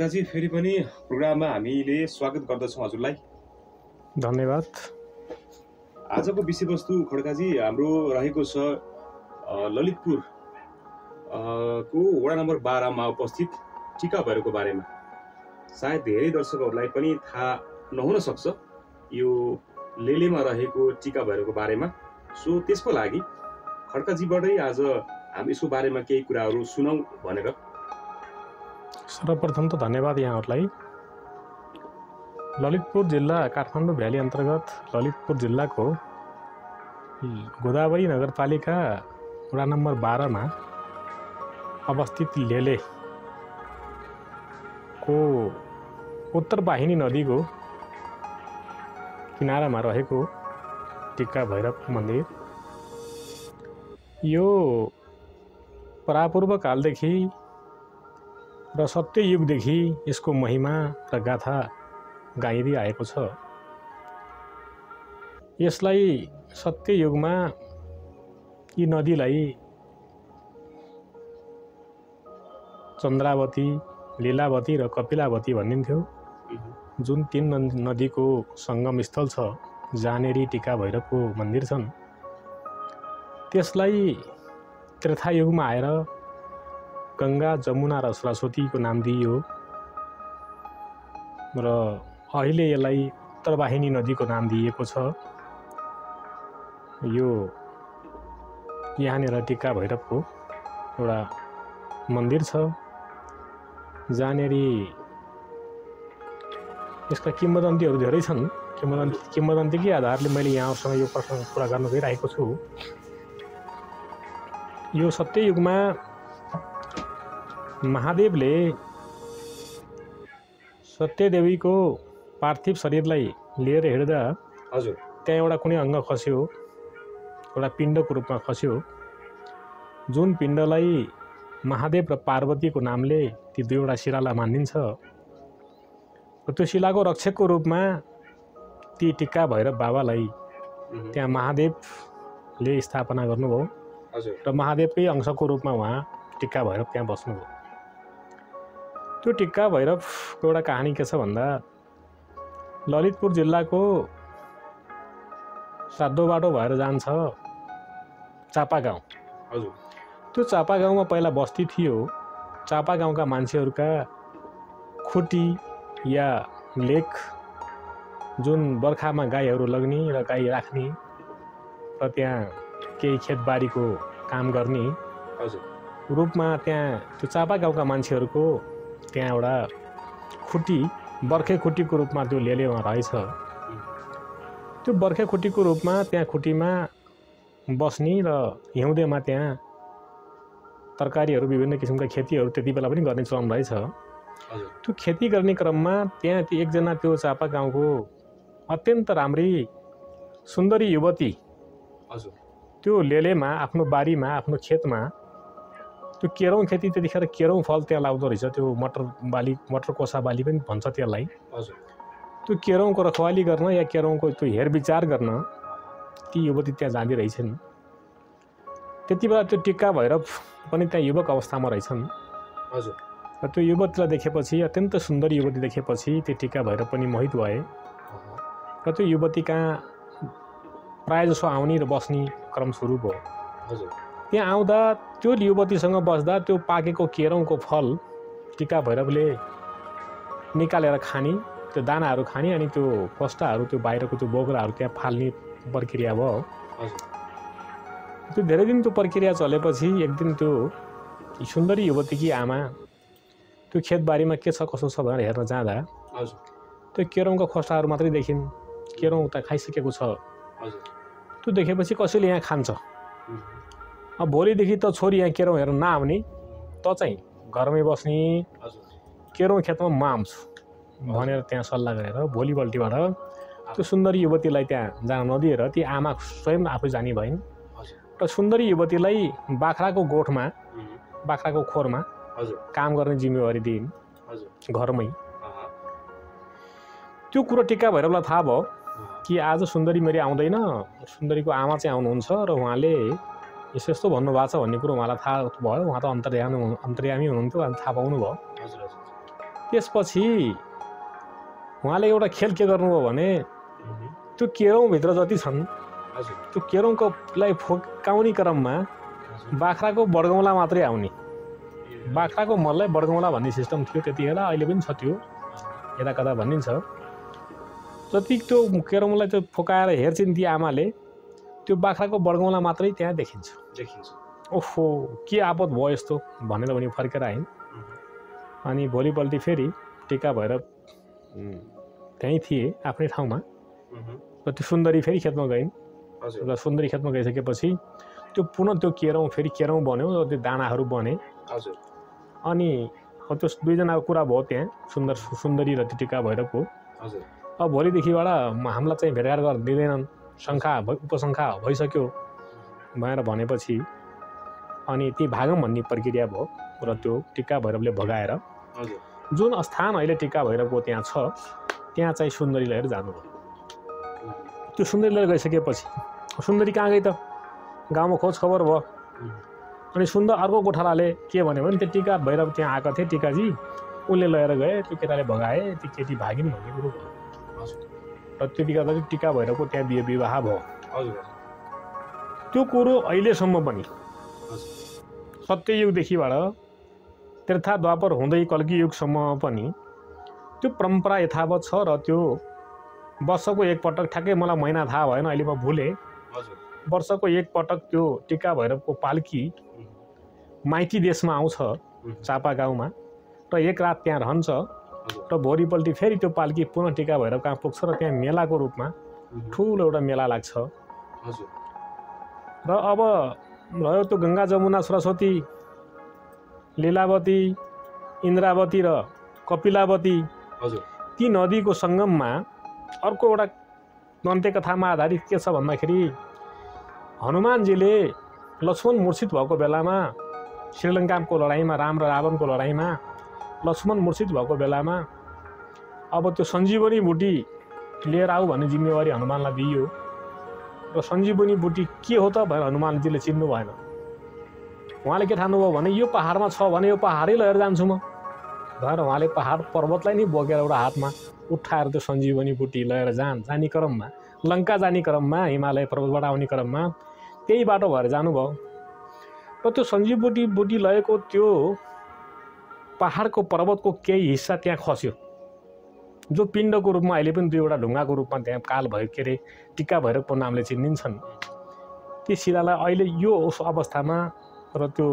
खड्काजी फेरि पनि प्रोग्राममा हामीले स्वागत गर्दछौँ हजुरलाई। धन्यवाद। आजको विषयवस्तु खड्काजी हाम्रो रहेको छ ललितपुर को वडा नम्बर बाह्रमा उपस्थित टिका भैरवको बारेमा। सायद धेरै दर्शकहरूलाई पनि थाहा नहुन सक्छ यो लेलेमा रहेको टिका भैरवको बारेमा। सो त्यसको लागि खड्काजीबाटै आज हामी यसको बारेमा केही कुराहरू सुनौँ भनेर सर्वप्रथम त धन्यवाद यहाँहरूलाई। ललितपुर जिल्ला काठमाडौँ भ्याली अन्तर्गत ललितपुर जिल्लाको गोदावरी नगरपालिका वडा नम्बर बाह्रमा अवस्थित लेले को उत्तर वाहिनी नदीको किनारामा रहेको टिक्का भैरव मन्दिर। यो परापूर्व कालदेखि र सत्य युगदेखि यसको महिमा र गाथा गाइँदै आएको छ। यसलाई सत्य युगमा यी नदीलाई चन्द्रावती लीलावती र कपिलावती भनिन्थ्यो। जुन तिन नदीको सङ्गम स्थल छ जहाँनेरि टिका भैरवको मन्दिर छन्। त्यसलाई त्रेथायुगमा आएर गङ्गा जमुना र सरस्वतीको नाम दिइयो र अहिले यसलाई उत्तरवाहिनी नदीको नाम दिइएको छ। यो यहाँनिर टिका भैरवको एउटा मन्दिर छ। जहाँनिर यसका किम्बदन्तीहरू धेरै छन्। किम्बदन्ती किम्बदन्तीकै आधारले मैले यहाँहरूसँग यो प्रश्न कुरा गर्न गइरहेको छु। यो सत्ययुगमा महादेवले सत्यदेवीको पार्थिव शरीरलाई लिएर हिँड्दा हजुर। त्यहाँ एउटा कुनै अङ्ग खस्यो एउटा पिण्डको रूपमा खस्यो। जुन पिण्डलाई महादेव र पार्वतीको नामले ती दुईवटा शिलालाई मानिन्छ र त्यो शिलाको रक्षकको रूपमा ती टिक्का भैरव बाबालाई। त्यहाँ महादेवले स्थापना गर्नुभयो। र महादेवकै अंशको रूपमा उहाँ टिक्का भैरव त्यहाँ बस्नुभयो। त्यो टिक्का भैरवको एउटा कहानी के छ भन्दा ललितपुर जिल्लाको साधो बाटो भएर जान्छ चापा गाउँ हजुर। त्यो चापा गाउँमा पहिला बस्ती थियो। चापा गाउँका मान्छेहरूका खुटी या लेक जुन बर्खामा गाईहरू लग्ने र गाई राख्ने र त्यहाँ केही खेतबारीको काम गर्ने हजुर। रूपमा त्यहाँ त्यो चापा गाउँका मान्छेहरूको त्यहाँ एउटा खुट्टी बर्खे खुट्टीको रूपमा त्यो लेलेमा रहेछ। त्यो बर्खे खुट्टीको रूपमा त्यहाँ खुट्टीमा बस्ने र हिउँदेमा त्यहाँ तरकारीहरू विभिन्न किसिमका खेतीहरू त्यति बेला पनि गर्ने चलन रहेछ। त्यो खेती गर्ने क्रममा त्यहाँ त्यो एकजना त्यो चापा गाउँको अत्यन्त राम्री सुन्दरी युवती हजुर। त्यो लेलेमा आफ्नो बारीमा आफ्नो खेतमा त्यो केरौँ खेती त्यतिखेर केरौँ फल त्यहाँ लाउँदो रहेछ। त्यो मटर बाली मटर कोसा बाली पनि भन्छ त्यसलाई। हजुर। त्यो केरौँको रखवाली गर्न या केरौँको त्यो हेरविचार गर्न ती युवती त्यहाँ जाँदै रहेछन्। त्यति बेला त्यो टिक्का भैरव पनि त्यहाँ युवक अवस्थामा रहेछन्। हजुर। र त्यो युवतीलाई देखेपछि अत्यन्त सुन्दर युवती देखेपछि त्यो टिक्का भैरव पनि मोहित भए। र त्यो युवती कहाँ प्रायः जसो आउने र बस्ने क्रम सुरु भयो। हजुर। त्यहाँ आउँदा त्यो युवतीसँग बस्दा त्यो पाकेको केरौँको फल टिका भैरवले निकालेर खाने त्यो दानाहरू खाने अनि त्यो फस्टाहरू त्यो बाहिरको त्यो बोक्राहरू त्यहाँ फाल्ने प्रक्रिया भयो। त्यो धेरै दिन त्यो प्रक्रिया चलेपछि एक दिन त्यो सुन्दरी युवतीकी आमा त्यो खेतबारीमा के छ कसो छ भनेर हेर्न जाँदा त्यो केरौँको खोस्टाहरू मात्रै देखिन्। केरौँ त खाइसकेको छ। त्यो देखेपछि कसैले यहाँ खान्छ? भोलिदेखि त छोरी यहाँ केरौँ हेर्न नआउने। त चाहिँ घरमै बस्ने। केरौँ खेतमा म आउँछु भनेर त्यहाँ सल्लाह गरेर भोलिपल्टिबाट त्यो सुन्दरी युवतीलाई त्यहाँ जान नदिएर ती आमा स्वयं आफै जाने भइन्। र सुन्दरी युवतीलाई बाख्राको गोठमा। बाख्राको खोरमा काम गर्ने जिम्मेवारी दिइन् घरमै। त्यो कुरो टिक्का भैरवलाई थाहा भयो। कि आज सुन्दरी मेरो आउँदैन। सुन्दरीको आमा चाहिँ आउनुहुन्छ र उहाँले यस्तो यस्तो भन्नुभएको छ भन्ने कुरो उहाँलाई थाहा भयो। उहाँ त अन्तर्यामी अन्तर्यामी हुनुहुन्थ्यो उहाँले थाहा पाउनु भयो। हजुर हजुर त्यसपछि उहाँले एउटा खेल के गर्नुभयो भने। त्यो केरौँभित्र जति छन् हजुर। त्यो केरौँकोलाई फोकाउने क्रममा बाख्राको बडगौँला मात्रै आउने। बाख्राको मललाई बडगौँला भन्ने सिस्टम थियो त्यतिखेर अहिले पनि छ त्यो। यता कता भनिन्छ। जति त्यो केरौँलाई त्यो फोकाएर हेर्छिन् ती आमाले त्यो बाख्राको बडगौँला मात्रै त्यहाँ देखिन्छ। देखिन्छ। ओहो के आपत भयो यस्तो भनेर भने फर्केर आइन्। अनि भोलिपल्ट फेरि टिका भएर त्यहीँ थिए आफ्नै ठाउँमा। र त्यो सुन्दरी फेरि खेतमा गइन्। र सुन्दरी खेतमा गइसकेपछि त्यो पुनः त्यो केरौँ फेरि केरौँ बन्यो र त्यो दानाहरू बने। हजुर। अनि त्यो दुईजनाको कुरा भयो त्यहाँ सुन्दर सुन्दरी र त्यो टिका भैरवको। हजुर। अब भोलिदेखिबाट हामीलाई चाहिँ भेटघाट गर्न दिँदैनन्। शङ्का भइ उपशङ्का भइसक्यो। भनेर भनेपछि अनि ती भागौँ भन्ने प्रक्रिया भयो र त्यो टिका भैरवले भगाएर जुन स्थान अहिले टिका भैरवको त्यहाँ छ त्यहाँ चाहिँ सुन्दरी लिएर जानुभयो। त्यो सुन्दरी लिएर गइसकेपछि सुन्दरी कहाँ गई त? गाउँमा खोज खबर भयो। अनि सुन्दर अर्को गोठालाले के भन्यो भने त्यो टिका भैरव त्यहाँ आएको थिए टिकाजी। उसले लिएर गए त्यो केटाले भगाए त्यो केटी भागिन् भन्ने कुरो र त्यति गर्दा चाहिँ टिका भैरवको त्यहाँ बिहे विवाह भयो। हजुर। त्यो कुरो अहिलेसम्म पनि। सत्ययुगदेखिबाट त्रेथा द्वापर हुँदै कल्की युगसम्म पनि त्यो परम्परा यथावत छ र त्यो वर्षको एकपटक ठ्याक्कै मलाई महिना थाहा भएन अहिले म भुलेँ। वर्षको एकपटक त्यो टिका भैरवको पाल्की। माइती देशमा आउँछ। चापा गाउँमा र एक रात त्यहाँ रहन्छ। र भोलिपल्ट फेरि त्यो पाल्की पुनः टिका भैरव कहाँ पुग्छ र त्यहाँ मेलाको रूपमा। ठुलो एउटा मेला लाग्छ। हजुर। र अब रह्यो त्यो गङ्गा जमुना सरस्वती लीलावती इन्द्रावती र कपिलावती। हजुर। ती नदीको सङ्गममा अर्को एउटा दन्त्यकथामा आधारित के छ भन्दाखेरि हनुमानजीले लक्ष्मण मूर्छित भएको बेलामा श्रीलङ्काको लडाइँमा राम र रावणको लडाइँमा लक्ष्मण मूर्छित भएको बेलामा अब त्यो सञ्जीवनी बुटी लिएर आऊ भन्ने जिम्मेवारी हनुमानलाई दिइयो। र सञ्जीवनी बुटी के हो त भनेर हनुमानजीले चिन्नु भएन। उहाँले के ठान्नुभयो भने यो पाहाडमा छ भने यो पाहाडै लिएर जान्छु म। भनेर उहाँले पाहाड पर्वतलाई नै बोकेर एउटा हातमा उठाएर त्यो सञ्जीवनी बुटी लिएर जान जाने क्रममा लङ्का जाने क्रममा हिमालय पर्वतबाट आउने क्रममा त्यही बाटो भएर जानुभयो। र त्यो सञ्जीवनी बुटी लगेको त्यो पाहाडको पर्वतको केही हिस्सा त्यहाँ खस्यो। जो पिण्डको रूपमा अहिले पनि दुईवटा ढुङ्गाको रूपमा त्यहाँ काल भयो के अरे टिक्का भैरवको नामले चिनिन्छन्। ती शिलालाई अहिले यो अवस्थामा र त्यो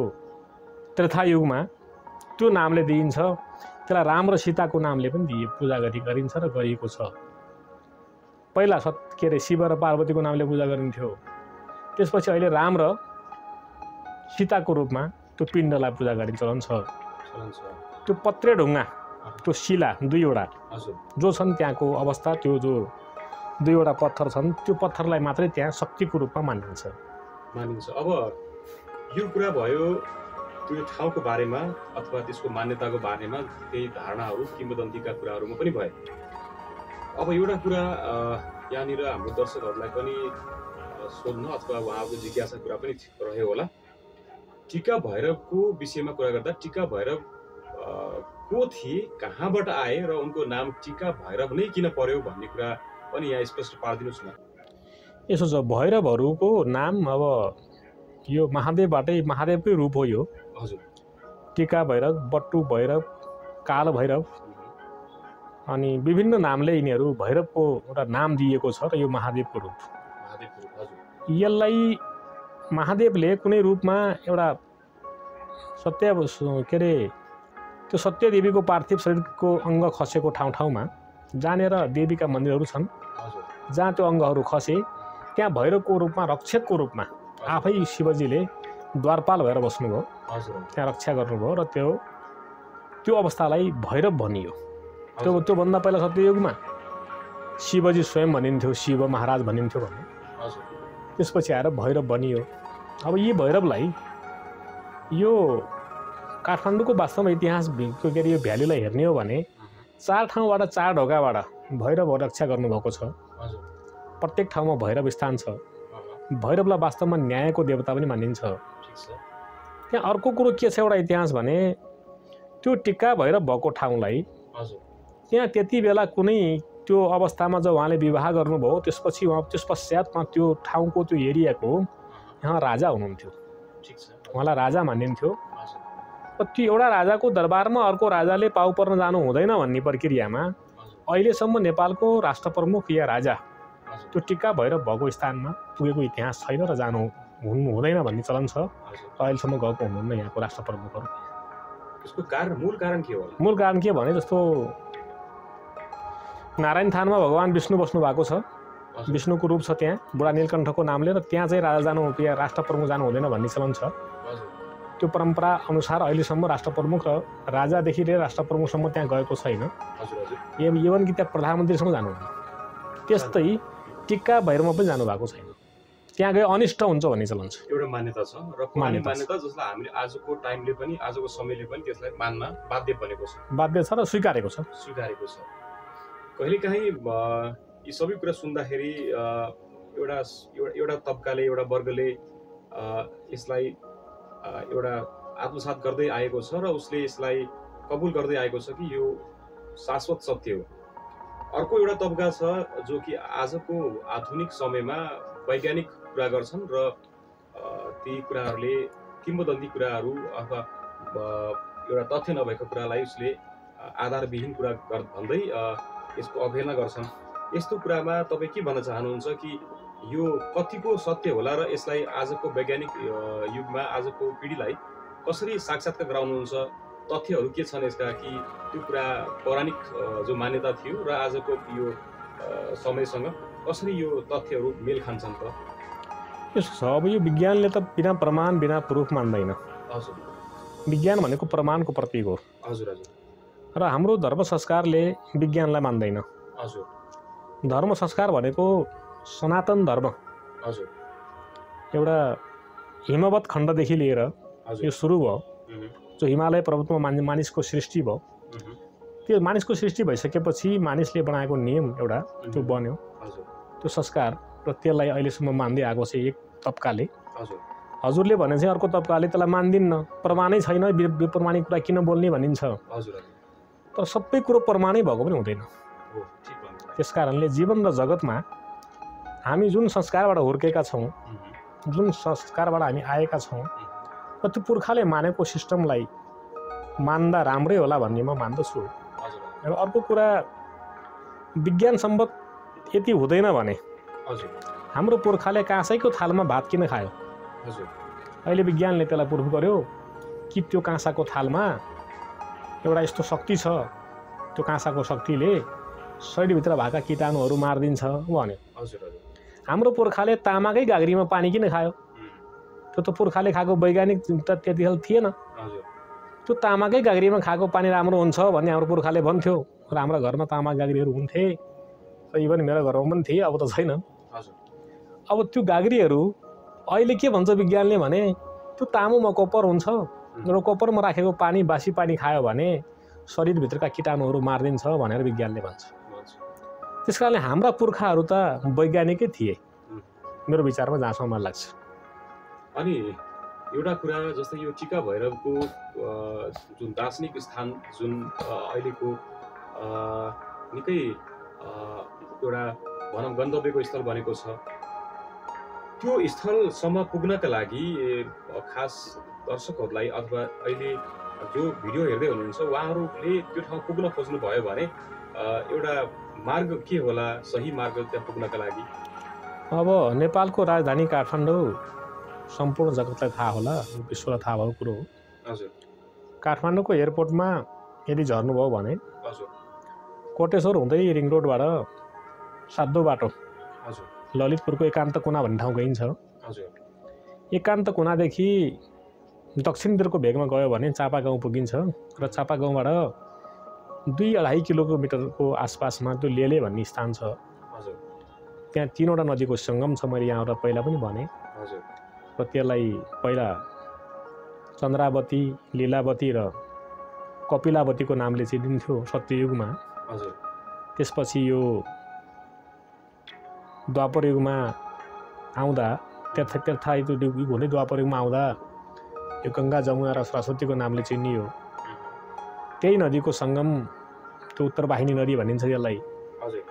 त्रेथायुगमा त्यो नामले दिइन्छ। त्यसलाई राम र सीताको नामले पनि दिए पूजा गरी गरिन्छ र गरिएको छ। पहिला सत् के अरे शिव र पार्वतीको नामले पूजा गरिन्थ्यो। त्यसपछि अहिले राम र सीताको रूपमा त्यो पिण्डलाई पूजा गरिने चलन छ। त्यो पत्रे ढुङ्गा त्यो शिला दुईवटा। हजुर। जो छन् त्यहाँको अवस्था त्यो जो दुईवटा पत्थर छन् त्यो पत्थरलाई मात्रै त्यहाँ शक्तिको रूपमा मानिन्छ। मानिन्छ। अब यो कुरा भयो त्यो ठाउँको बारेमा अथवा त्यसको मान्यताको बारेमा केही धारणाहरू किंवदन्तीका कुराहरूमा पनि भए। अब एउटा कुरा यहाँनिर हाम्रो दर्शकहरूलाई पनि सोध्न अथवा उहाँको जिज्ञासा कुरा पनि रह्यो होला। टिका भैरवको विषयमा कुरा गर्दा टिका भैरव को थिए कहाँबाट आए र उनको नाम टिका भैरव नै किन पर्यो भन्ने कुरा पनि यहाँ स्पष्ट पारिदिनुहोस् न। यसो छ भैरवहरूको नाम अब यो महादेवबाटै महादेवकै रूप हो यो। हजुर। टिका भैरव बट्टु भैरव काल भैरव अनि विभिन्न नामले यिनीहरू भैरवको एउटा नाम दिएको छ र यो महादेवको रूप। महादेवको रूप, हजुर। यसलाई महादेवले कुनै रूपमा एउटा सत्य के अरे त्यो सत्य देवीको पार्थिव शरीरको अङ्ग खसेको ठाउँ ठाउँमा जहाँनिर देवीका मन्दिरहरू छन्। जहाँ त्यो अङ्गहरू खसे त्यहाँ भैरवको रूपमा रक्षकको रूपमा आफै शिवजीले द्वारपाल भएर बस्नुभयो। त्यहाँ रक्षा गर्नुभयो र त्यो त्यो अवस्थालाई भैरव भनियो। त्यो त्योभन्दा पहिला सत्ययुगमा शिवजी स्वयं भनिन्थ्यो शिव महाराज भनिन्थ्यो भने त्यसपछि आएर भैरव बनियो। अब यी भैरवलाई यो काठमाडौँको वास्तवमा इतिहास के अरे यो भ्यालीलाई हेर्ने हो भने चार ठाउँबाट चार ढोकाबाट भैरव रक्षा गर्नुभएको छ। प्रत्येक ठाउँमा भैरव स्थान छ। भैरवलाई वास्तवमा न्यायको देवता पनि मानिन्छ। त्यहाँ अर्को कुरो के छ एउटा इतिहास भने त्यो टिक्का भैरव भएको ठाउँलाई त्यहाँ त्यति बेला कुनै त्यो अवस्थामा जब उहाँले विवाह गर्नुभयो त्यसपछि उहाँ त्यस पश्चातमा त्यो ठाउँको त्यो एरियाको यहाँ राजा हुनुहुन्थ्यो। ठिक छ। उहाँलाई राजा मानिन्थ्यो। त्यो एउटा राजाको दरबारमा अर्को राजाले पाउ पर्न जानु हुँदैन भन्ने प्रक्रियामा अहिलेसम्म नेपालको राष्ट्र प्रमुख या राजा त्यो टिक्का भएर भएको स्थानमा पुगेको इतिहास छैन र जानु हुनु हुँदैन भन्ने चलन छ र अहिलेसम्म गएको हुनुहुन्न यहाँको राष्ट्र प्रमुखहरू यसको कारण मूल कारण के होला? मूल कारण के भने जस्तो नारायण थानमा भगवान् विष्णु बस्नु भएको छ। विष्णुको रूप छ त्यहाँ। बुढा नीलकण्ठको नामले र त्यहाँ चाहिँ राजा जानु या राष्ट्र प्रमुख जानु हुँदैन भन्ने चलन छ। त्यो परम्परा अनुसार अहिलेसम्म राष्ट्र प्रमुख र राजादेखि लिएर राष्ट्र प्रमुखसम्म त्यहाँ गएको छैन। इभन कि त्यहाँ प्रधानमन्त्रीसम्म जानुहुन्न त्यस्तै टिक्का भैरवमा पनि जानुभएको छैन। त्यहाँ गए अनिष्ट हुन्छ भन्ने चलन छ। एउटा मान्यता छ र। मान्यता जसलाई हामीले आजको टाइमले पनि आजको समयले पनि त्यसलाई मान्न बाध्य बनेको छ। बाध्य छ र स्वीकारेको छ। स्वीकारेको छ। कहिलेकाहीँ यी सबै कुरा सुन्दाखेरि एउटा एउटा तबकाले एउटा वर्गले यसलाई एउटा आत्मसात गर्दै आएको छ र उसले यसलाई कबुल गर्दै आएको छ कि यो शाश्वत सत्य हो। अर्को एउटा तबका छ जो कि आजको आधुनिक समयमा वैज्ञानिक कुरा गर्छन् र ती कुराहरूले किम्बदन्ती कुराहरू अथवा एउटा तथ्य नभएको कुरालाई उसले आधारविहीन कुरा भन्दै यसको अवहेलना गर्छन्। यस्तो कुरामा तपाईँ के भन्न चाहनुहुन्छ कि यो कतिको सत्य होला र यसलाई आजको वैज्ञानिक युगमा आजको पिँढीलाई कसरी साक्षात्कार गराउनुहुन्छ तथ्यहरू के छन् यसका कि त्यो कुरा पौराणिक जो मान्यता थियो र आजको यो समयसँग कसरी यो तथ्यहरू मेल खान्छन् त? यसो छ। अब यो विज्ञानले त बिना प्रमाण बिना प्रुफ मान्दैन। हजुर। विज्ञान भनेको प्रमाणको प्रतीक हो। हजुर हजुर। र हाम्रो धर्म संस्कारले विज्ञानलाई मान्दैन। हजुर। धर्म संस्कार भनेको सनातन धर्म। हजुर। एउटा हिमवत खण्डदेखि लिएर यो सुरु भयो। जो हिमालय पर्वतमा मान मानिसको सृष्टि भयो। त्यो मानिसको सृष्टि भइसकेपछि मानिसले बनाएको नियम एउटा त्यो बन्यो। त्यो संस्कार र त्यसलाई अहिलेसम्म मान्दै आएको छ एक तबकाले। हजुर। हजुरले भने चाहिँ अर्को तबकाले त्यसलाई मान्दिन्न। प्रमाणै छैन। बेप्रमाणिक कुरा किन बोल्ने भनिन्छ। तर सबै कुरो प्रमाणै भएको पनि हुँदैन। त्यस कारणले जीवन र जगतमा हामी जुन संस्कारबाट हुर्केका छौँ जुन संस्कारबाट हामी आएका छौँ र त्यो पुर्खाले मानेको सिस्टमलाई मान्दा राम्रै होला भन्ने म मान्दछु। र अर्को कुरा विज्ञान सम्बत यति हुँदैन भने हाम्रो पुर्खाले काँसैको थालमा भात किन खायो? अहिले विज्ञानले त्यसलाई प्रुफ गर्यो कि त्यो काँसाको थालमा एउटा यस्तो शक्ति छ। त्यो काँसाको शक्तिले शरीरभित्र भएका किटाणुहरू मारिदिन्छ भन्यो। हजुर हजुर। हाम्रो पुर्खाले तामाकै घाग्रीमा पानी किन खायो? त्यो त पुर्खाले खाएको वैज्ञानिक त त्यतिखेर थिएन। त्यो तामाकै गाग्रीमा खाएको पानी राम्रो हुन्छ भन्ने हाम्रो पुर्खाले भन्थ्यो। र हाम्रो घरमा तामा गाग्रीहरू हुन्थे। र इभन मेरो घरमा पनि थिए अब त छैन। अब त्यो गाग्रीहरू अहिले के भन्छ विज्ञानले भने त्यो तामुमा कोपर हुन्छ। र कोपरमा राखेको पानी बासी पानी खायो भने शरीरभित्रका किटाणुहरू मारिदिन्छ भनेर विज्ञानले भन्छ। त्यस कारणले हाम्रा पुर्खाहरू त वैज्ञानिकै थिए. मेरो विचारमा जहाँसम्म मलाई लाग्छ। अनि एउटा कुरा जस्तै यो टिका भैरवको जुन दार्शनिक स्थान जुन अहिलेको निकै एउटा भनौँ गन्तव्यको स्थल बनेको छ। त्यो स्थलसम्म पुग्नका लागि खास दर्शकहरूलाई अथवा अहिले जो भिडियो हेर्दै हुनुहुन्छ उहाँहरूले त्यो ठाउँ पुग्न खोज्नु भयो भने एउटा मार्ग के होला सही मार्ग त्यहाँ पुग्नका लागि? अब नेपालको राजधानी काठमाडौँ सम्पूर्ण जगतलाई थाहा होला विश्वलाई थाहा भएको कुरो हो। हजुर। काठमाडौँको एयरपोर्टमा यदि झर्नुभयो भने हजुर। कोटेश्वर हुँदै रिङ रोडबाट सातो बाटो। हजुर। ललितपुरको एकान्त कुना भन्ने ठाउँ गइन्छ। हजुर। एकान्त कुनादेखि दक्षिणतिरको भेगमा गयो भने चापा गाउँ पुगिन्छ र चापा गाउँबाट दुई अढाई किलोमिटरको आसपासमा त्यो लेले भन्ने स्थान छ। हजुर। त्यहाँ तिनवटा नदीको सङ्गम छ मैले यहाँबाट पहिला पनि भने। हजुर। र त्यसलाई पहिला चन्द्रावती लीलावती र कपिलावतीको नामले चिनिन्थ्यो सत्ययुगमा। हजुर। त्यसपछि यो द्वापर युगमा आउँदा तीर्थ तीर्थायित युग हुँदै द्वापर युगमा आउँदा यो गङ्गा जमुना र सरस्वतीको नामले चिनियो। त्यही नदीको सङ्गम त्यो उत्तरवाहिनी नदी भनिन्छ यसलाई। हजुर।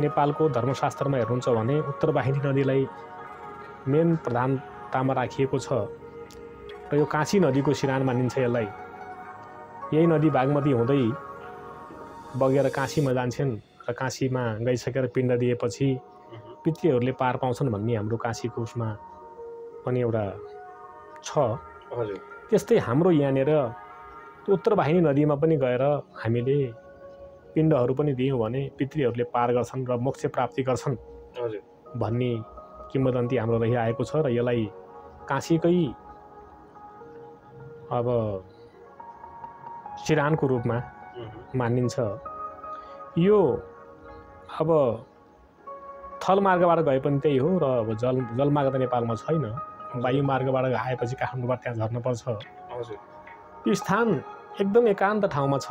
नेपालको धर्मशास्त्रमा हेर्नुहुन्छ भने उत्तरवाहिनी नदीलाई मेन प्रधानतामा राखिएको छ र यो काँसी नदीको सिरान मानिन्छ यसलाई। यही नदी बागमती हुँदै बगेर काँसीमा जान्छन् र काँसीमा गइसकेर पिण्ड दिएपछि पितृहरूले पार पाउँछन् भन्ने हाम्रो काशीको उसमा पनि एउटा छ। हजुर। त्यस्तै हाम्रो यहाँनिर उत्तरवाहिनी नदीमा पनि गएर हामीले पिण्डहरू पनि दियौँ भने पितृहरूले पार गर्छन् र मोक्ष प्राप्ति गर्छन् हजुर। भन्ने किंवदन्ती हाम्रो रहिआएको छ र यसलाई काशीकै अब सिरानको रूपमा मानिन्छ। यो अब थलमार्गबाट गए पनि त्यही हो र अब जल जलमार्ग त नेपालमा छैन। वायु मार्गबाट आएपछि काठमाडौँबाट त्यहाँ झर्नुपर्छ। हजुर। यो स्थान एकदम एकान्त ठाउँमा छ।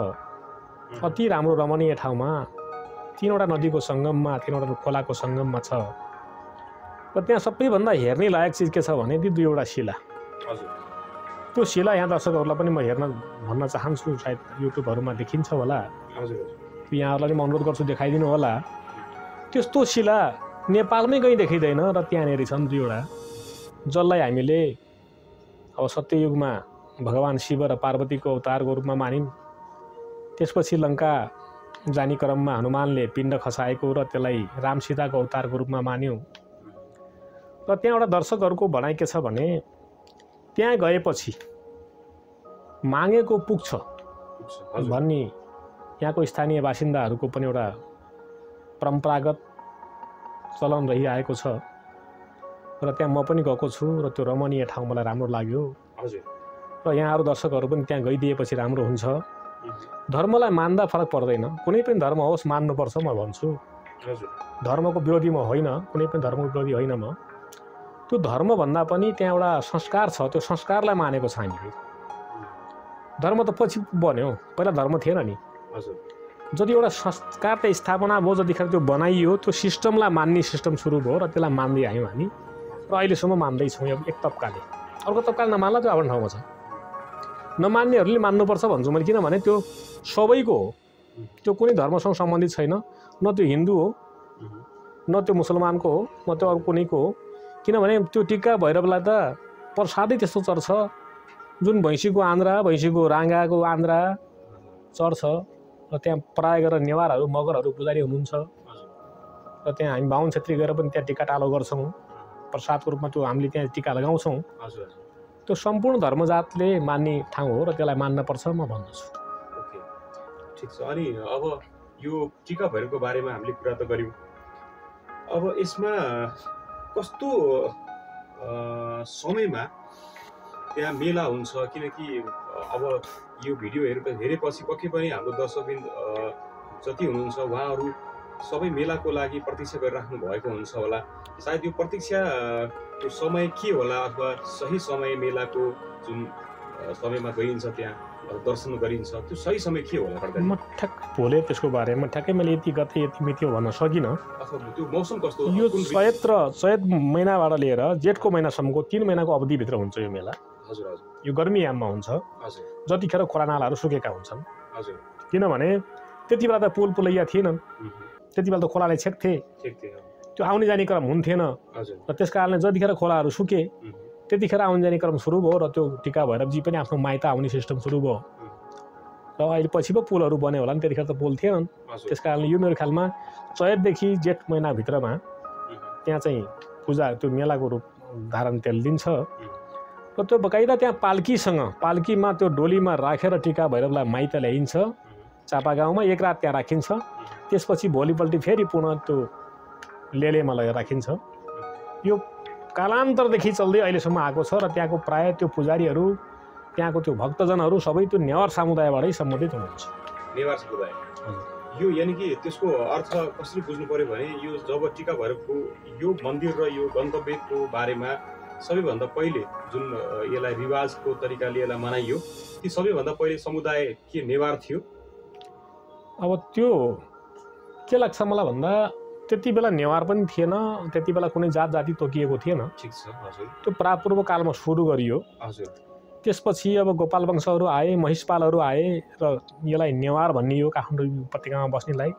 अति राम्रो रमणीय ठाउँमा तिनवटा नदीको सङ्गममा तिनवटा खोलाको सङ्गममा छ। र त्यहाँ सबैभन्दा हेर्ने लायक चिज के छ भने ती दुईवटा शिला। हजुर। त्यो शिला यहाँ दर्शकहरूलाई पनि म हेर्न भन्न चाहन्छु सायद युट्युबहरूमा देखिन्छ होला। हजुर। यहाँहरूलाई पनि म अनुरोध गर्छु देखाइदिनु होला। त्यस्तो शिला नेपालमै कहीँ देखिँदैन र त्यहाँनिर छन् दुईवटा जसलाई हामीले अब सत्ययुगमा भगवान् शिव र पार्वतीको अवतारको रूपमा मानिन्। त्यसपछि लङ्का जाने क्रममा हनुमानले पिण्ड खसाएको र त्यसलाई राम सीताको अवतारको रूपमा मान्यौँ। र त्यहाँ एउटा दर्शकहरूको भनाइ के छ भने त्यहाँ गएपछि मागेको पुग्छ भन्ने यहाँको स्थानीय बासिन्दाहरूको पनि एउटा परम्परागत चलन रहिआएको छ र त्यहाँ म पनि गएको छु र त्यो रमणीय ठाउँ मलाई राम्रो लाग्यो। हजुर। र यहाँहरू दर्शकहरू पनि त्यहाँ गइदिएपछि राम्रो हुन्छ। धर्मलाई मान्दा फरक पर्दैन। कुनै पनि धर्म होस् मान्नुपर्छ म भन्छु। हजुर। धर्मको विरोधी म होइन कुनै पनि धर्मको विरोधी होइन म। त्यो धर्मभन्दा पनि त्यहाँ एउटा संस्कार छ त्यो संस्कारलाई मानेको छ हामीले धर्म त पछि बन्यो। पहिला धर्म थिएन नि। हजुर। जति एउटा संस्कार त स्थापना भयो जतिखेर त्यो बनाइयो त्यो सिस्टमलाई मान्ने सिस्टम सुरु भयो र त्यसलाई मान्दै आयौँ हामी र अहिलेसम्म मान्दैछौँ यो एक तब्काले अर्को तब्काले नमान्ला त्यो आफ्नो ठाउँमा छ नमान्नेहरूले मान्नुपर्छ भन्छु मैले किनभने त्यो सबैको हो त्यो कुनै धर्मसँग सम्बन्धित छैन न त्यो हिन्दू हो न त्यो मुसलमानको हो न त्यो अरू कुनैको हो किनभने त्यो टिक्का भैरवलाई त प्रसादै त्यस्तो चर्छ जुन भैँसीको आन्द्रा भैँसीको राँगाको आन्द्रा चर्छ र त्यहाँ प्राय गरेर नेवारहरू मगरहरू पुजारी हुनुहुन्छ। र त्यहाँ हामी बाहुन छेत्री गएर पनि त्यहाँ टिका टालो गर्छौँ। प्रसादको रूपमा त्यो हामीले त्यहाँ टिका लगाउँछौँ। हजुर त्यो सम्पूर्ण धर्मजातले मान्ने ठाउँ हो र त्यसलाई मान्नपर्छ म भन्दछु। ओके। ठिक छ। अनि अब यो टिका भैरवको बारेमा हामीले कुरा त गऱ्यौँ। अब यसमा कस्तो समयमा त्यहाँ मेला हुन्छ? किनकि अब यो भिडियो हेरेर हेरेपछि पक्कै पनि हाम्रो दर्शकबिन जति हुनुहुन्छ उहाँहरू सबै मेलाको लागि प्रतीक्षा गरिराख्नु भएको हुन्छ होला। सायद यो प्रतीक्षाको समय के होला अथवा सही समय मेलाको जुन समयमा गइन्छ त्यहाँ दर्शन गरिन्छ त्यो सही समय के होला म ठ्याक्क भोले त्यसको बारेमा ठ्याक्कै मैले यति गते यति मिति भन्न सकिनँ। अथवा त्यो मौसम कस्तो यो चैत र चैत महिनाबाट लिएर जेठको महिनासम्मको तिन महिनाको अवधिभित्र हुन्छ यो मेला। हजुर हजुर। यो गर्मी याममा हुन्छ। हजुर। जतिखेर खोलानालाहरू सुकेका हुन्छन्। हजुर। किनभने त्यति बेला त पुल पुलैया थिएनन्। त्यति बेला त खोलाले छेक्थे। त्यो आउने जाने क्रम हुन्थेन। र त्यस कारणले जतिखेर खोलाहरू सुके। त्यतिखेर आउने जाने क्रम सुरु भयो र त्यो टिका भैरवजी पनि आफ्नो माइत आउने सिस्टम सुरु भयो। र अहिले पछि पो पुलहरू बन्यो होला नि त्यतिखेर त पुल थिएनन्। त्यस कारणले यो मेरो ख्यालमा चैतदेखि जेठ महिनाभित्रमा। त्यहाँ चाहिँ पूजा त्यो मेलाको रूप धारण त्यसले लिन्छ र त्यो बकाइदा त्यहाँ पाल्कीसँग पाल्कीमा त्यो डोलीमा राखेर टिका भैरवलाई माइत ल्याइन्छ। चापा गाउँमा एक रात त्यहाँ राखिन्छ। त्यसपछि भोलिपल्ट फेरि पुनः त्यो लेलेमा लगेर राखिन्छ। यो कालान्तरदेखि चल्दै अहिलेसम्म आएको छ र त्यहाँको प्रायः त्यो पुजारीहरू त्यहाँको त्यो भक्तजनहरू सबै त्यो नेवार समुदायबाटै सम्बन्धित हुनुहुन्छ। नेवार समुदाय। यो यानि कि त्यसको अर्थ कसरी बुझ्नु पर्यो भने यो जब टिका भैरवको यो मन्दिर र यो गन्तव्यको बारेमा सबैभन्दा पहिले जुन यसलाई रिवाजको तरिकाले यसलाई मनाइयो ती सबैभन्दा पहिले समुदाय के नेवार थियो? अब त्यो के लाग्छ मलाई भन्दा त्यति बेला नेवार पनि थिएन त्यति बेला कुनै जात जाति तोकिएको थिएन। ठिक छ हजुर। त्यो प्रापूर्व कालमा सुरु गरियो। हजुर। त्यसपछि अब गोपाल वंशहरू आए महिषपालहरू आए र यसलाई नेवार भनियो काठमाडौँ उपत्यकामा बस्नेलाई।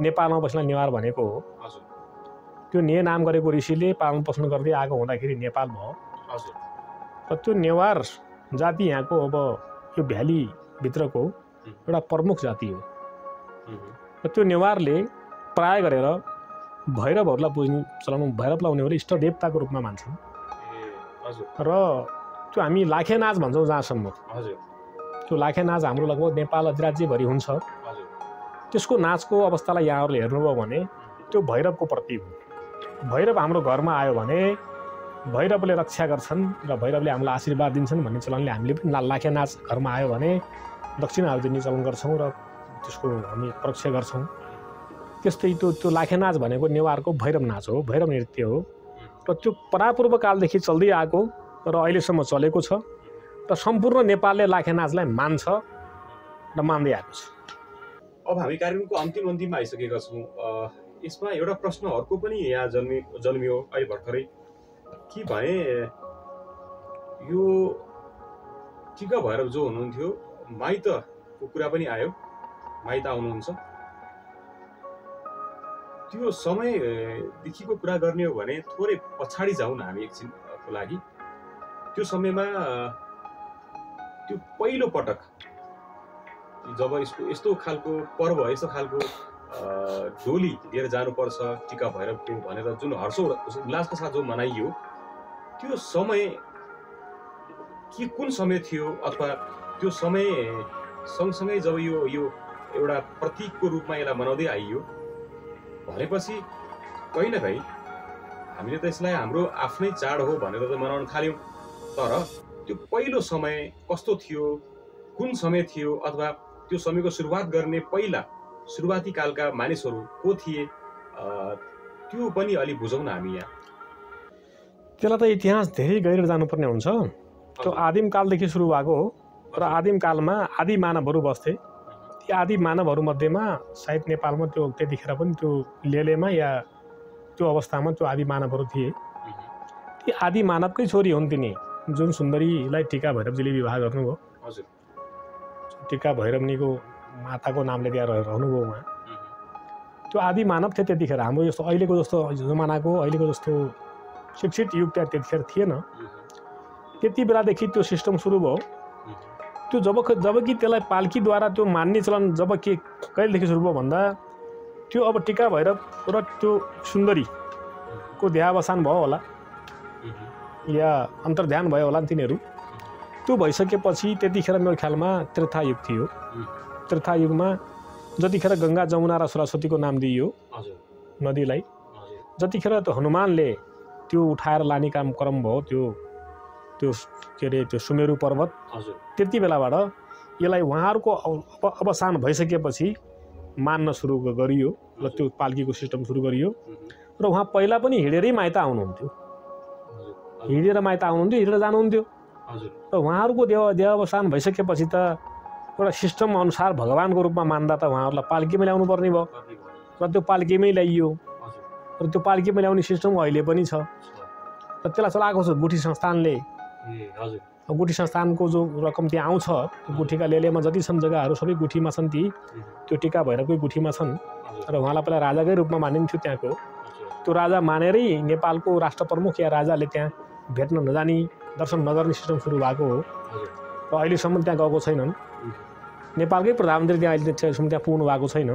नेपालमा बस्नेलाई नेवार भनेको हो। हजुर। त्यो ने नाम गरेको ऋषिले पालन पोषण गर्दै आएको हुँदाखेरि नेपाल भयो। हजुर। र त्यो नेवार जाति यहाँको अब यो भ्यालीभित्रको एउटा प्रमुख जाति हो। र त्यो नेवारले प्राय गरेर भैरवहरूलाई पुज्ने चलाउनु भैरवलाई उनीहरू इष्ट देवताको रूपमा मान्छन्। र त्यो हामी लाखे नाच भन्छौँ जहाँसम्म। हजुर। त्यो लाखे नाच हाम्रो लगभग नेपाल अधिराज्यभरि हुन्छ। त्यसको नाचको अवस्थालाई यहाँहरूले हेर्नुभयो भने त्यो भैरवको प्रतीक हो। भैरव हाम्रो घरमा आयो भने भैरवले रक्षा गर्छन् र भैरवले हामीलाई आशीर्वाद दिन्छन् भन्ने चलनले हामीले पनि लाखे नाच घरमा आयो भने दक्षिणा दिने चलन गर्छौँ र त्यसको हामी परीक्षा गर्छौँ। त्यस्तै त्यो त्यो लाखे नाच भनेको नेवारको भैरव नाच हो भैरव नृत्य हो। र त्यो परापूर्व कालदेखि चल्दै आएको र अहिलेसम्म चलेको छ र सम्पूर्ण नेपालले लाखे नाचलाई मान्छ र मान्दै आएको छ। अब हामी कार्यक्रमको अन्तिम अन्तिममा आइसकेका छौँ। यसमा एउटा प्रश्न अर्को पनि यहाँ जन्मि जन्मियो अहिले भर्खरै के भने यो टिका भैरव जो हुनुहुन्थ्यो माइतको कुरा पनि आयो। माइत आउनुहुन्छ। त्यो समयदेखिको कुरा गर्ने हो भने थोरै पछाडि जाउँ हामी एकछिनको लागि। त्यो समयमा त्यो पहिलो पटक जब यसको यस्तो खालको पर्व यस्तो खालको डोली लिएर जानुपर्छ टिका भैरवको भनेर जुन हर्ष उल्लासका साथ जो मनाइयो त्यो समय के कुन समय थियो अथवा त्यो समय सँगसँगै जब यो यो एउटा प्रतीकको रूपमा यसलाई मनाउँदै आइयो भनेपछि कहीँ न कहीँ हामीले त यसलाई हाम्रो आफ्नै चाड हो भनेर त मनाउन थाल्यौँ। तर त्यो पहिलो समय कस्तो थियो कुन समय थियो अथवा त्यो समयको सुरुवात गर्ने पहिला सुरुवाती कालका मानिसहरू को थिए त्यो पनि अलि बुझौँ न हामी यहाँ। त्यसलाई त इतिहास धेरै गहिरो जानुपर्ने हुन्छ। त्यो आदिम कालदेखि सुरु भएको हो र आदिम कालमा आदि मानवहरू बस्थे। ती आदि मानवहरूमध्येमा सायद नेपालमा त्यो त्यतिखेर पनि त्यो लेलेमा या त्यो अवस्थामा त्यो आदि मानवहरू थिए। ती आदि मानवकै छोरी हुन् तिनी। जुन सुन्दरीलाई टिका भैरवजीले विवाह गर्नुभयो। हजुर। टिका भैरवनीको माताको नामले त्यहाँ रह- रहनुभयो उहाँ। त्यो आदि मानव थिए त्यतिखेर। हाम्रो जस्तो अहिलेको जस्तो जमानाको अहिलेको जस्तो शिक्षित युग त्यहाँ त्यतिखेर थिएन। त्यति बेलादेखि त्यो सिस्टम सुरु भयो। त्यो जब जब कि त्यसलाई पाल्कीद्वारा त्यो मान्ने चलन जब के कहिलेदेखि सुरु भयो भन्दा त्यो अब टिका भैरव र त्यो सुन्दरीको देहावसान भयो होला। या अन्तर्ध्यान भयो होला नि तिनीहरू। त्यो भइसकेपछि त्यतिखेर मेरो ख्यालमा त्रेतायुग थियो। त्रेतायुगमा जतिखेर गङ्गा जमुना र सरस्वतीको नाम दिइयो नदीलाई। जतिखेर त्यो हनुमानले त्यो उठाएर लाने काम क्रम भयो त्यो त्यो के अरे त्यो सुमेरु पर्वत। त्यति बेलाबाट यसलाई उहाँहरूको अव- अव- अवसान भइसकेपछि मान्न सुरु गरियो र त्यो पाल्कीको सिस्टम सुरु गरियो। र उहाँ पहिला पनि हिँडेरै माइत आउनुहुन्थ्यो। हिँडेर माइत आउनुहुन्थ्यो हिँडेर जानुहुन्थ्यो। र उहाँहरूको देव देहावसान भइसकेपछि त एउटा सिस्टम अनुसार भगवान्को रूपमा मान्दा त उहाँहरूलाई पाल्कीमा ल्याउनु पर्ने भयो। र त्यो पाल्कीमै ल्याइयो र त्यो पाल्कीमा ल्याउने सिस्टम अहिले पनि छ। र त्यसलाई चलाएको छ गुठी संस्थानले। गुठी संस्थानको जो रकम त्यहाँ आउँछ त्यो गुठीका लेलेमा जति छन् जग्गाहरू सबै गुठीमा छन् ती। त्यो टिका भैरवकै गुठीमा छन्। र उहाँलाई पहिला राजाकै रूपमा मानिन्थ्यो त्यहाँको। त्यो राजा मानेरै नेपालको राष्ट्र प्रमुख या राजाले त्यहाँ भेट्न नजानी दर्शन नगर्ने सिस्टम सुरु भएको हो। र अहिलेसम्म त्यहाँ गएको छैनन्। नेपालकै प्रधानमन्त्री त्यहाँ अहिलेसम्म त्यहाँ पुग्नु भएको छैन।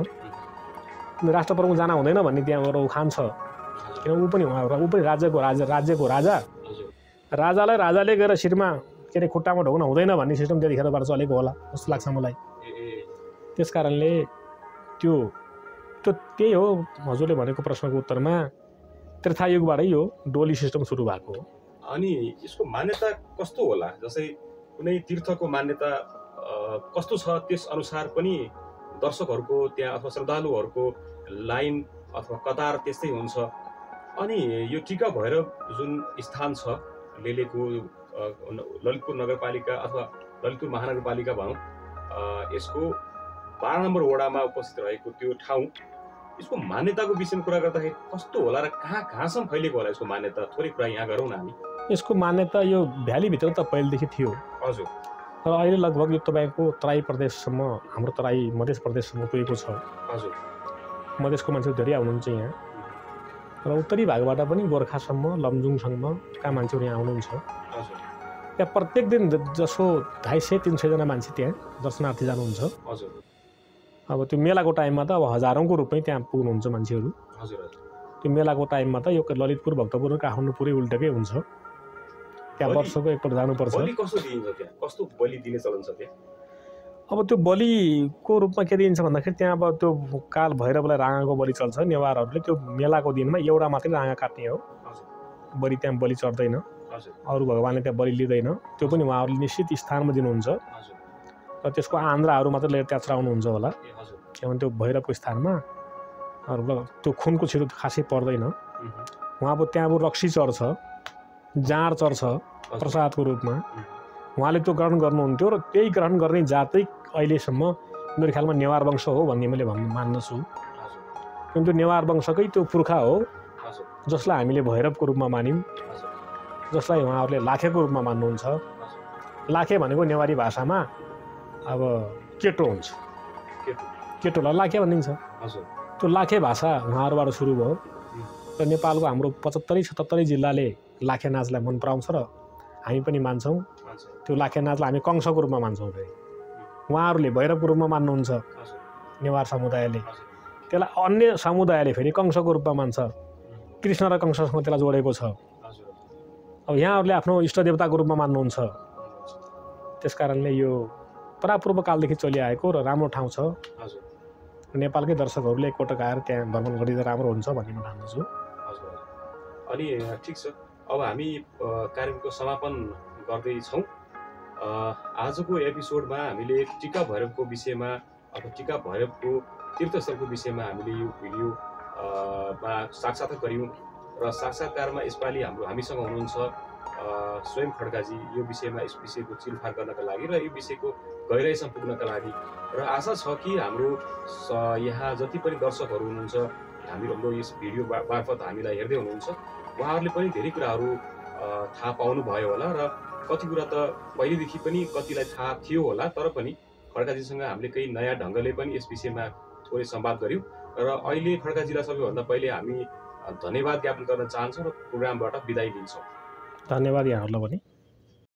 राष्ट्र प्रमुख जान हुँदैन भन्ने त्यहाँ एउटा उखान छ। किन ऊ पनि ऊ पनि राज्यको राजा राज्यको राजा। राजालाई राजाले गएर शिरमा के अरे खुट्टामा ढोक्न हुँदैन भन्ने सिस्टम त्यतिखेरबाट चलेको होला जस्तो लाग्छ मलाई। त्यस कारणले त्यो त्यो त्यही हो हजुरले भनेको प्रश्नको उत्तरमा। त्रेथायुगबाटै यो डोली सिस्टम सुरु भएको हो। अनि यसको मान्यता कस्तो होला? जस्तै कुनै तीर्थको मान्यता कस्तो छ त्यस अनुसार पनि दर्शकहरूको त्यहाँ अथवा श्रद्धालुहरूको लाइन अथवा कतार त्यस्तै हुन्छ। अनि यो टिका भैरव जुन स्थान छ लेलेको ललितपुर नगरपालिका अथवा ललितपुर महानगरपालिका भनौँ यसको बाह्र नम्बर वडामा उपस्थित रहेको त्यो ठाउँ यसको मान्यताको विषयमा कुरा गर्दाखेरि कस्तो होला र कहाँ कहाँसम्म फैलिएको होला यसको मान्यता? थोरै कुरा यहाँ गरौँ न हामी। यसको मान्यता यो भ्यालीभित्र त पहिलेदेखि थियो। हजुर। र अहिले लगभग यो तपाईँको तराई प्रदेशसम्म हाम्रो तराई मध्य प्रदेशसम्म पुगेको छ। हजुर। मधेसको मान्छेहरू धेरै आउनुहुन्छ यहाँ। र उत्तरी भागबाट पनि गोर्खासम्म लमजुङसम्मका मान्छेहरू यहाँ आउनुहुन्छ। हजुर। त्यहाँ प्रत्येक दिन जसो ढाई सय तिन सयजना मान्छे त्यहाँ दर्शनार्थी जानुहुन्छ। हजुर। अब त्यो मेलाको टाइममा त अब हजारौँको रूपमै त्यहाँ पुग्नुहुन्छ मान्छेहरू। हजुर। त्यो मेलाको टाइममा त यो ललितपुर भक्तपुर र काठमाडौँ पुरै उल्टेकै हुन्छ। त्यहाँ वर्षको एकपल्ट जानुपर्छ बलि कस्तो दिइन्छ त्यहाँ? कस्तो बलि दिने चलन छ त्यहाँ? अब त्यो बलिको रूपमा के दिइन्छ भन्दाखेरि त्यहाँ अब त्यो काल भैरवलाई राँगाको बलि चल्छ नेवारहरूले त्यो मेलाको दिनमा एउटा मात्रै राँगा काट्ने हो। बलि त्यहाँ बलि चढ्दैन। अरू भगवान्ले त्यहाँ बलि लिँदैन। त्यो पनि उहाँहरूले निश्चित स्थानमा दिनुहुन्छ। र त्यसको आन्द्राहरू मात्रै लिएर त्यहाँ चढाउनुहुन्छ होला। किनभने त्यो भैरवको स्थानमा त्यो खुनको छिटो खासै पर्दैन। उहाँ अब त्यहाँ अब रक्सी चढ्छ। जाँड हजुर, प्रसादको रूपमा। उहाँले त्यो ग्रहण गर्नुहुन्थ्यो र त्यही ग्रहण गर्ने जातै अहिलेसम्म मेरो ख्यालमा नेवार वंश हो भन्ने मैले भन् मान्दछु। त्यो नेवार वंशकै त्यो पुर्खा हो जसलाई हामीले भैरवको रूपमा मान्यौँ जसलाई उहाँहरूले लाखेको रूपमा मान्नुहुन्छ। लाखे भनेको नेवारी भाषामा अब केटो हुन्छ। केटु केटोलाई लाखे भनिन्छ। त्यो लाखे भाषा उहाँहरूबाट सुरु भयो। र नेपालको हाम्रो पचहत्तरै सतहत्तरै जिल्लाले लाखे नाचलाई मन पराउँछ र हामी पनि मान्छौँ। त्यो लाखे नाचलाई हामी कंसको रूपमा मान्छौँ फेरि। उहाँहरूले भैरवको रूपमा मान्नुहुन्छ नेवार समुदायले। त्यसलाई अन्य समुदायले फेरि कंसको रूपमा मान्छ। कृष्ण र कंससँग त्यसलाई जोडेको छ। अब यहाँहरूले आफ्नो इष्टदेवताको रूपमा मान्नुहुन्छ। त्यस कारणले यो परापूर्वकालदेखि चलिआएको र राम्रो ठाउँ छ। नेपालकै दर्शकहरूले एकपटक आएर त्यहाँ भ्रमण गरिदिँदा राम्रो हुन्छ भन्ने म ठान्दछु। अनि ठिक छ। अब हामी कार्यक्रमको समापन गर्दैछौँ। आजको एपिसोडमा हामीले टिका भैरवको विषयमा अथवा टिका भैरवको तीर्थस्थलको विषयमा हामीले यो भिडियो मा गऱ्यौँ र साक्षात्कारमा यसपालि हाम्रो हामीसँग हुनुहुन्छ स्वयं खड्काजी यो विषयमा यस विषयको चिरफार गर्नका लागि र यो विषयको गहिराइसम्म पुग्नका लागि। र आशा छ कि हाम्रो यहाँ जति पनि दर्शकहरू हुनुहुन्छ हामी हाम्रो यस भिडियो मार्फत हामीलाई हेर्दै हुनुहुन्छ। उहाँहरूले पनि धेरै कुराहरू थाहा पाउनुभयो होला र कति कुरा त पहिलेदेखि पनि कतिलाई थाहा थियो होला तर पनि खड्काजीसँग हामीले केही नयाँ ढङ्गले पनि यस विषयमा थोरै संवाद गऱ्यौँ र अहिले खड्काजीलाई सबैभन्दा पहिले हामी धन्यवाद ज्ञापन गर्न चाहन्छौँ र प्रोग्रामबाट बिदाई लिन्छौँ। धन्यवाद यहाँहरूलाई पनि।